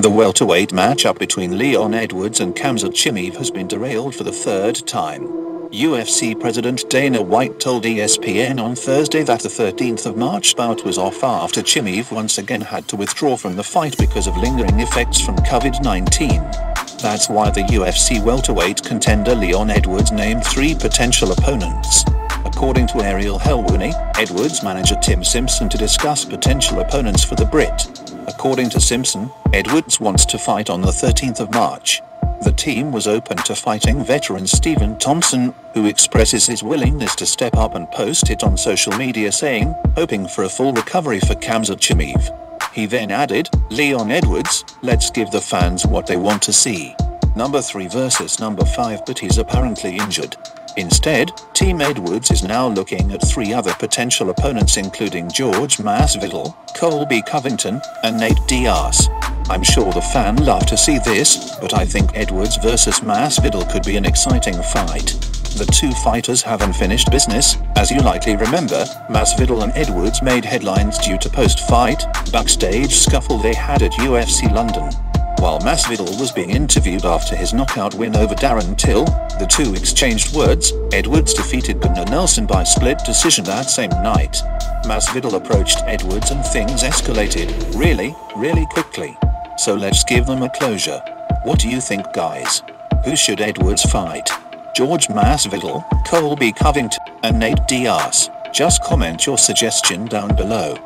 The welterweight matchup between Leon Edwards and Khamzat Chimaev has been derailed for the third time. UFC President Dana White told ESPN on Thursday that the 13th of March bout was off after Chimaev once again had to withdraw from the fight because of lingering effects from COVID-19. That's why the UFC welterweight contender Leon Edwards named three potential opponents. According to Ariel Helwani, Edwards manager Tim Simpson to discuss potential opponents for the Brit. According to Simpson, Edwards wants to fight on the 13th of March. The team was open to fighting veteran Stephen Thompson, who expresses his willingness to step up and post it on social media saying, hoping for a full recovery for Chimaev. He then added, Leon Edwards, let's give the fans what they want to see. Number 3 versus number 5 but he's apparently injured. Instead, Team Edwards is now looking at three other potential opponents including George Masvidal, Colby Covington, and Nate Diaz. I'm sure the fan love to see this, but I think Edwards versus Masvidal could be an exciting fight. The two fighters haven't finished business, as you likely remember, Masvidal and Edwards made headlines due to post-fight, backstage scuffle they had at UFC London. While Masvidal was being interviewed after his knockout win over Darren Till, the two exchanged words, Edwards defeated Gunnar Nelson by split decision that same night. Masvidal approached Edwards and things escalated, really, really quickly. So let's give them a closure. What do you think guys? Who should Edwards fight? George Masvidal, Colby Covington, and Nate Diaz? Just comment your suggestion down below.